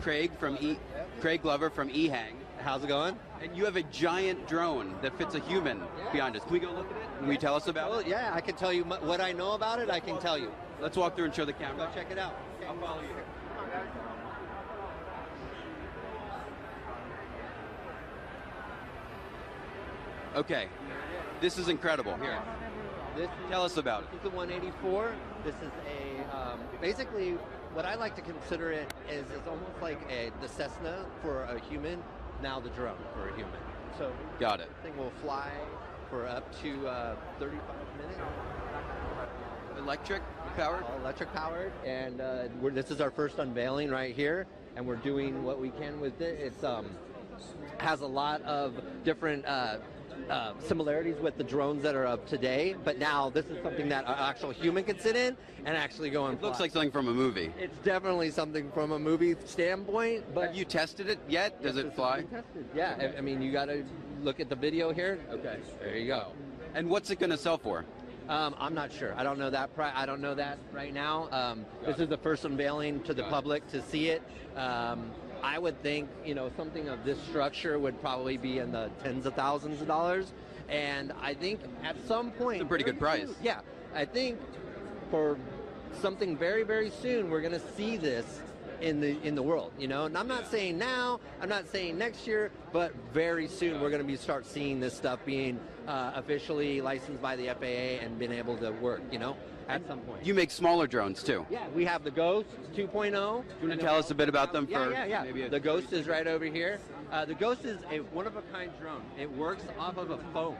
Craig from E. Craig Glover from eHang. How's it going? And you have a giant drone that fits a human behind us. Can we go look at it? Can we tell us about Well, it? yeah, I can tell you what I know about it. I can tell you. Let's walk through and show the camera. Go check it out. I'll follow you. Okay. This is incredible. Here. This Tell us about it. This is the 184. This is a um, basically what I like to consider it is it's almost like a the Cessna for a human, now the drone for a human. So. Got it. thing will fly for up to uh, 35 minutes, Electric powered? all electric powered, and uh, we're, this is our first unveiling right here, and we're doing what we can with it. It's um, has a lot of different. Uh, uh, similarities with the drones that are of today, but now this is something that an actual human can sit in and actually go and It looks fly. like something from a movie. It's definitely something from a movie standpoint, but Have you tested it yet? Does Yes, it fly? tested. Yeah, I- I mean, you got to look at the video here. Okay. There you go. And what's it going to sell for? Um, I'm not sure. I don't know that. Pri- I don't know that right now. Um, this is the first unveiling to the Got it. public to see it. Um, I would think you know something of this structure would probably be in the tens of thousands of dollars, and I think at some point, It's a pretty good price. soon- yeah, I think for something very very soon we're going to see this in the in the world. You know, and I'm not saying now. I'm not saying next year, but very soon we're going to be start seeing this stuff being uh, officially licensed by the FAA and being able to work. You know, at some point. You make smaller drones too. yeah, we have the Ghost 2.0. Do you want to tell us a bit about them Yeah, for yeah, yeah. maybe the Ghost is right over here. Uh, the Ghost is a one-of-a-kind drone. It works off of a phone.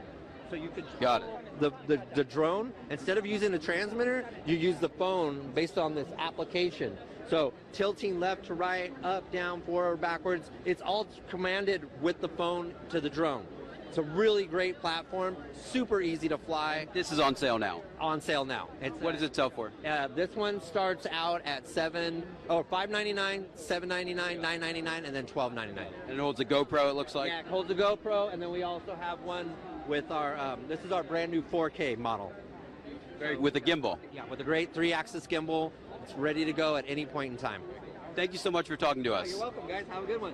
So you could Got it. the, the the drone instead of using a transmitter, you use the phone based on this application. So tilting left to right, up, down, forward, backwards, it's all commanded with the phone to the drone. It's a really great platform, super easy to fly. This is on sale now. On sale now. It's What does it sell for? uh, this one starts out at seven or five ninety nine, seven ninety nine, nine ninety nine, and then twelve ninety nine. And it holds a GoPro. It looks like. yeah, it holds a GoPro, and then we also have one with our. Um, this is our brand new 4K model. Very with a gimbal. Yeah, with a great three-axis gimbal. It's ready to go at any point in time. Thank you so much for talking to us. You're welcome, guys. Have a good one.